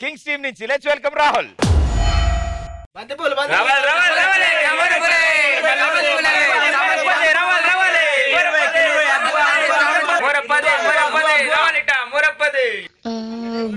Team నుంచి let's welcome Rahul. బంతిపూలు రావాలి రావాలి రావాలి రావాలి రావాలి రావాలి రావాలి మురప్పది మురప్పది రావాలిట మురప్పది ఆ,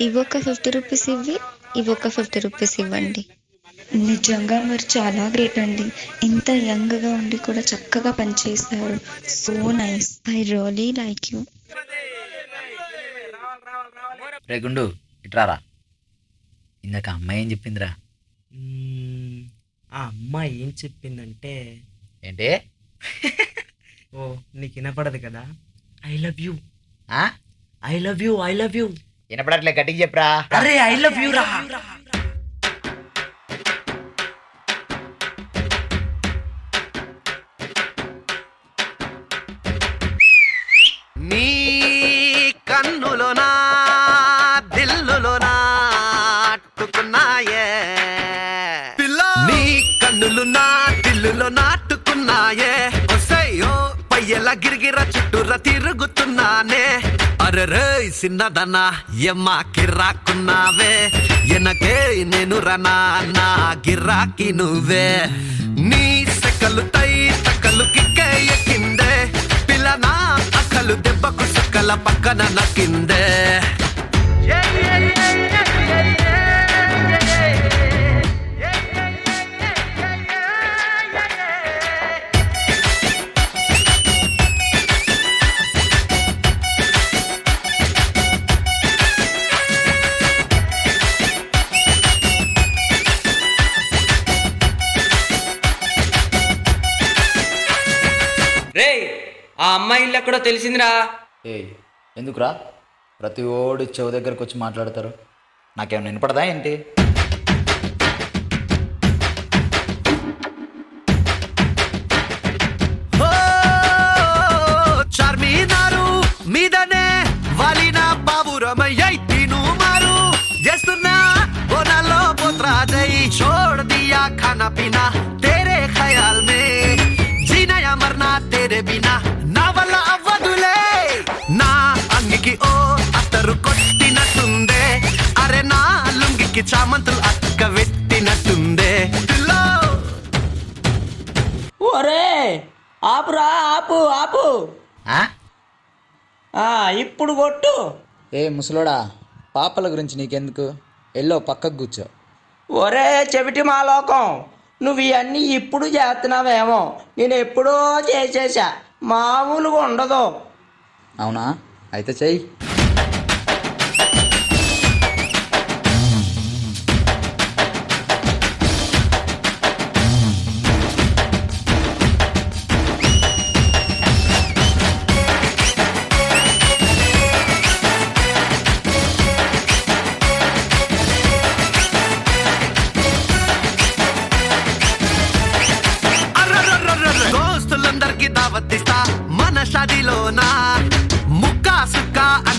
ఇవొక ఫిఫ్టీ రూపీస్ ఇవ్వి ఇవొక ఫిఫ్టీ రూపీస్ ఇవ్వండి. నిజంగా మీరు చాలా గ్రేట్ అండి. ఇంత యంగ్గా ఉండి కూడా చక్కగా పనిచేస్తారు so nice I really like you రే గుండు ఇట్రారా ఇందాక అమ్మాయి ఏం చెప్పిందిరా? మ్మ్. ఆ అమ్మాయి ఏం చెప్పిందంటే ఏంటి? ఓ నీకు వినపడదు కదా? ఐ లవ్ యూ ఆ? I love you I love you వినపడట్లే గట్టికి చెప్పరా? అరే ఐ లవ్ యూ రా. అలా గిరిగిర చుట్టూర తిరుగుతున్నానే. అరరే సిన్నదనా ఎమ్మాకి రాకున్నావే ఎనకే నేను రనా నా గిరాకి నువ్వే. నీ సెకలు తై తకలు కిక్కే ఎక్కిందే పిల్లనా అక్కలు దెబ్బకు సకల పక్కన నక్కిందే. Yeah. ఎక్కడో తెలిసిందిరా. ఏ ఎందుకురా? ప్రతి ఓడి చెవు దగ్గరకు వచ్చి మాట్లాడతారు. నాకేమైనా వినపడదా ఏంటి? చార్మినారు మారు. దియా ఖానా పీనా ఆపు ఆపు. ఇప్పుడు కొట్టు. ఏ ముసలోడా పాపల గురించి నీకెందుకు? ఎల్లో పక్కకు కూర్చో. ఒరే చెవిటి మాలోకం నువ్వు ఇవన్నీ ఇప్పుడు చేస్తున్నావేమో? నేను ఎప్పుడో చేసేసా. మామూలుగా ఉండదు. అవునా? అయితే చెయ్యి.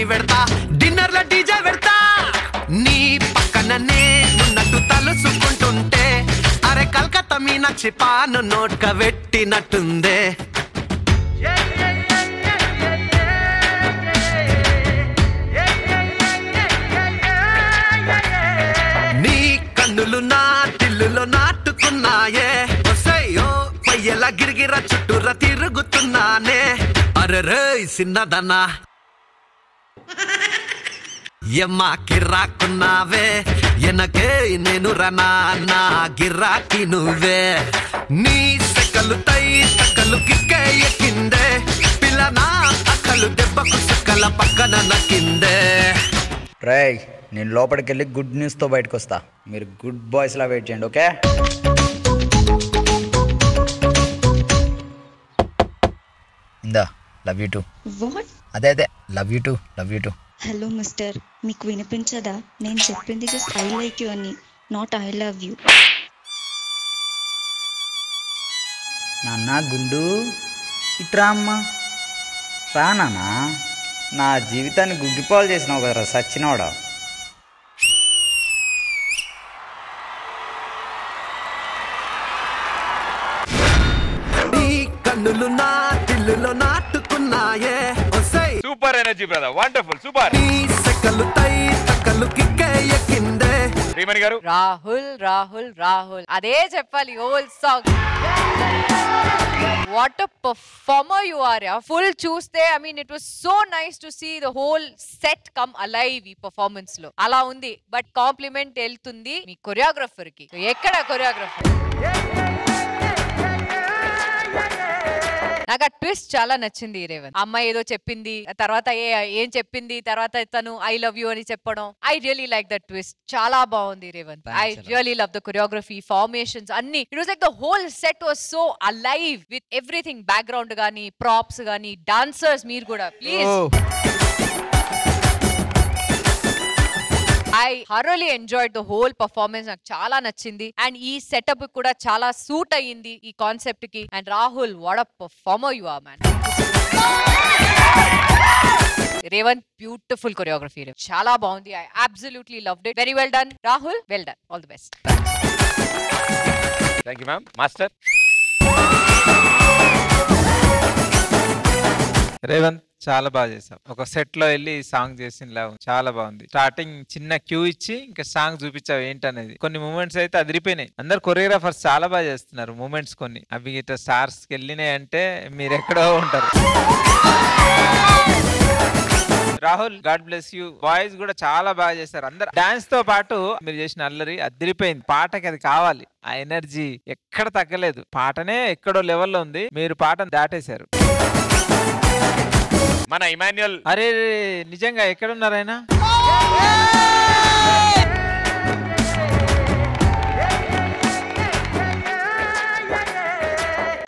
సుక్క పెడతా డిన్నర్లో డీజే పెడతా. నీ పక్కన నేనున్నట్టు తలుసుకుంటుంటే అరే కలకత్తా మీనాక్షి పాను నోట్క పెట్టినట్టుందే. నీ కన్నులు నా తిల్లులో నాటుకున్నాయే ఒసయ్యో గిరిగిరా చుట్టూరా తిరుగుతున్నానే. అరెరే సిన్నదనా ఎమ్మ కిర్రాకున్నావే ఎనకే నేను రనా నా గిరాకి నువ్వే. నీ సెకలు తై సకలు కిక్కే ఎక్కిందే పిల్లనా అక్కలు దెబ్బకు సకల పక్కన నక్కిందే. రేయ్ నేను లోపలికి వెళ్ళి గుడ్ న్యూస్తో బయటకు వస్తా మీరు గుడ్ బాయ్స్లా వెయిట్ చేయండి ఓకే? ఇందా. లవ్ యూ టూ వాట్ అదే అదే. Love you too love you too hello mister మీకు వినిపించదా? నేను చెప్పింది జస్ట్ ఐ లైక్ యూ అని నాట్ ఐ లవ్ యూ నాన్న గుండు. ఇట్రా అమ్మా. రా నాన్న. నా జీవితాన్ని గుగ్గిపాలు చేసినావు కదరా సచ్చినోడా. Energy brother wonderful super Srimani garu. Rahul Rahul Rahul. అదే చెప్పాలి whole song what performer you are full చూస్తే I mean it was so nice to see the whole set come alive ఈ పర్ఫార్మెన్స్లో. అలా ఉంది. బట్ కాంప్లిమెంట్ వెళ్తుంది మీ కొరియోగ్రఫర్కి. So, ఎక్కడ choreographer నాకు ఆ ట్విస్ట్ చాలా నచ్చింది రేవన్. అమ్మాయి ఏదో చెప్పింది తర్వాత ఏ- ఏం చెప్పింది తర్వాత తను ఐ లవ్ యూ అని చెప్పడం. I really like that twist. చాలా బాగుంది Revanth. I really love the choreography formations అన్ని. It was like the whole set was so alive with everything background గానీ ప్రాప్స్ గానీ డాన్సర్స్ మీరు కూడా. Please I thoroughly enjoyed the whole performance నాకు చాలా నచ్చింది. అండ్ ఈ సెటప్ కూడా చాలా సూట్ అయ్యింది ఈ కాన్సెప్ట్కి. And Rahul what a performer you are man Revanth beautiful choreography చాలా బాగుంది. I absolutely loved it very well done Rahul well done all the best thank you ma'am master Revanth చాలా బాగా చేసావు. ఒక సెట్లో వెళ్ళి సాంగ్ చేసినలా చాలా బాగుంది. స్టార్టింగ్ చిన్న క్యూ ఇచ్చి ఇంకా సాంగ్ చూపించావు ఏంటనేది. కొన్ని మూమెంట్స్ అయితే అదిరిపోయినాయి. అందరు కొరియోగ్రాఫర్స్ చాలా బాగా చేస్తున్నారు మూమెంట్స్ కొన్ని. అవి ఇట్లా స్టార్స్కి వెళ్ళినాయి అంటే మీరు ఎక్కడో ఉంటారు. Rahul god bless you. Voice కూడా చాలా బాగా చేశారు. అందరు డాన్స్తో పాటు మీరు చేసిన అల్లరి అదిరిపోయింది. పాటకి అది కావాలి. ఆ ఎనర్జీ ఎక్కడ తగ్గలేదు. పాటనే ఎక్కడో లెవెల్లో ఉంది. మీరు పాటను దాటేశారు. మన ఇమాన్యుయల్ అరే నిజంగా ఎక్కడున్నారు ఆయన?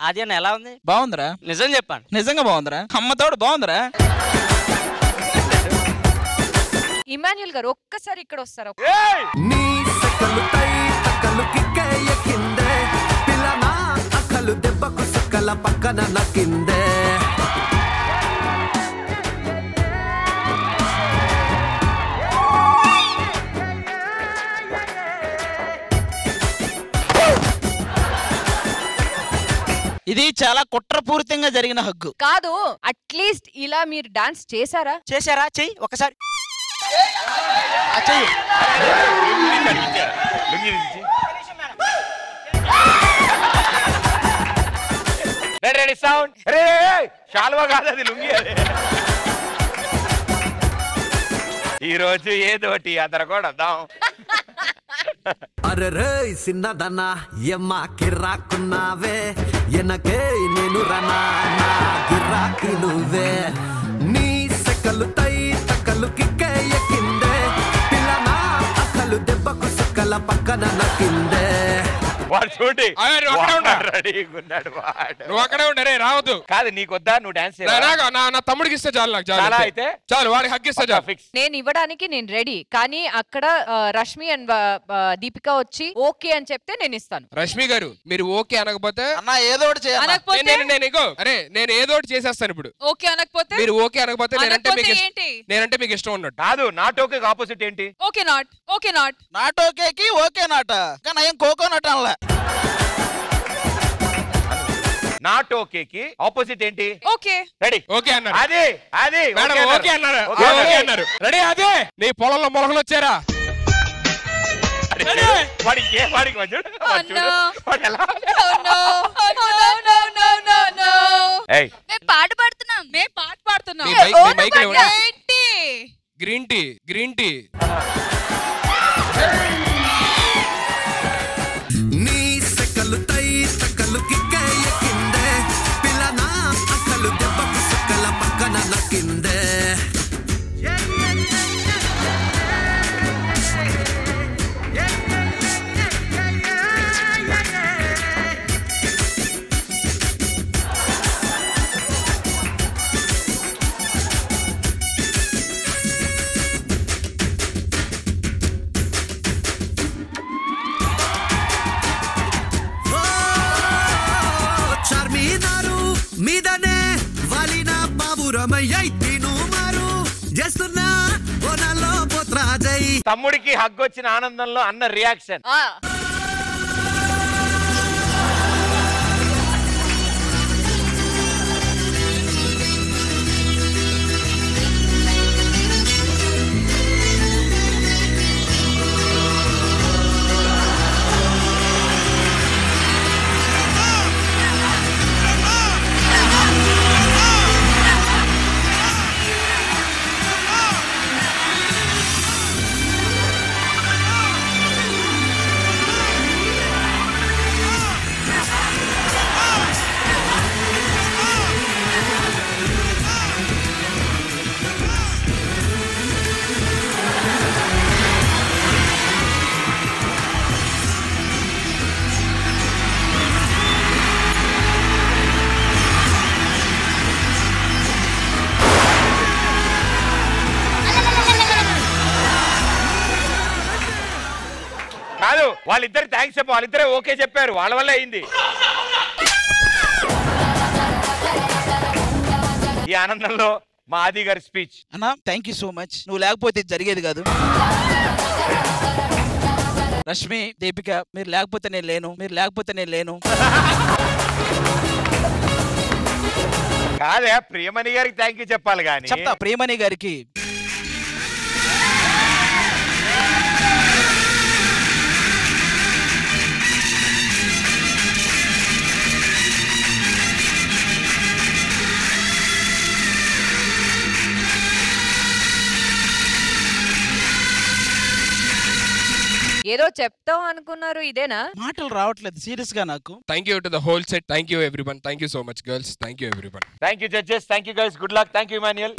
అది అన్న ఎలా ఉంది? బాగుందిరా. నిజం చెప్పండి. నిజంగా బాగుందిరా. అమ్మతోడు బాగుందిరా. ఇమాన్యుల్ గారు ఒక్కసారి ఇక్కడ వస్తారు. పిల్ల నా అక్కలు దెబ్బకు సకల పక్కన నక్కిందే ఇది చాలా కుట్రపూరితంగా జరిగిన హగ్గు. కాదు అట్లీస్ట్ ఇలా మీరు డాన్స్ చేశారా? చేశారా? చెయ్యి ఒకసారి. ఆ చెయ్యి. లుంగి దించి. రెడీ రెడీ సౌండ్ రే షాల్వా కాదు అది లుంగి అది. ఈ రోజు ఏదోటి అతను కూడా వద్దాం అరే సిన్నదన్నా ఎమ్మా కిర్రాకున్నావే ఎనకే నేను రనా గిరాకి నువ్వే. నీ సెకలు తై తకలు కిక్కే ఎక్కిందే. పిల్ల నా దెబ్బకు సకల పక్కన నక్కిందే. వాడు చూడి. అరే, నువ్వు అక్కడే ఉండు. రెడీగా ఉన్నాడు వాడు. నువ్వు అక్కడే ఉండరే రావద్దు. కాదు నీకొద్దా? నువ్వు డాన్స్ నా- నాకు- నా నా తమ్ముడికి ఇస్తే చాలు నాకు చాలు. అయితే? చాలు వాడికి హక్కిస్తే చాలు. ఫిక్స్ నేను ఇవ్వడానికి నేను రెడీ కానీ అక్కడ రష్మి అండ్ దీపిక వచ్చి ఓకే అని చెప్తే నేను ఇస్తాను. రష్మి గారు మీరు ఓకే అనకపోతే అన్న ఏదో ఒకటి చేయాలి అనకపోతే? నేను నేను ఇగో అరే నేను ఏదో ఒకటి చేసేస్తాను ఇప్పుడు. ఓకే అనకపోతే? మీరు ఓకే అనకపోతే నేనంటే మీకు నేనంటే మీకు ఇష్టం ఉన్నట్టు. కాదు నాట్ ఓకే ఆపోజిట్ ఏంటి? Okay not okay not. Not ఓకేకి okay నాట. కానీ ఏం కోకోనట్ అనలే. నాట్ ఓకేకి ఆపోజిట్ ఏంటి? ఓకే. రెడీ. ఓకే అన్నారు అది అది మేడం ఓకే ఓకే అన్నారు. ఓకే అన్నారు. ఓకే రెడీ అదే. నీ పొలంలో మొలకలు వచ్చారా? రెడీ? వాడికి ఏ వాడికి వచ్చాడు పాట పాడుతున్నాం. మేము పాట పాడుతున్నాం. మీ మీ లో ఇవ్వండి. ఏంటి? Green tea green tea. తమ్ముడికి హగ్ వచ్చిన ఆనందంలో అన్న రియాక్షన్. వాళ్ళిద్దరు థ్యాంక్స్ చెప్పు వాళ్ళిద్దరే ఓకే చెప్పారు. వాళ్ళ వల్ల అయింది. ఈ ఆనందంలో మా ఆది గారి స్పీచ్. అన్నా థ్యాంక్ యూ సో మచ్ నువ్వు లేకపోతే ఇది జరిగేది కాదు. రష్మి దీపిక మీరు లేకపోతే నేను లేను మీరు లేకపోతే నేను లేను. కాదే ప్రియమణి గారికి థ్యాంక్ యూ చెప్పాలి కానీ. చెప్తా ప్రేమణి గారికి. ఏదో చెప్తాం అనుకున్నారు ఇదేనా? మాటలు రావట్లేదు సీరియస్గా నాకు. Thank you to the whole set thank you everyone thank you so much girls thank you everyone thank you judges thank you guys good luck thank you Manuel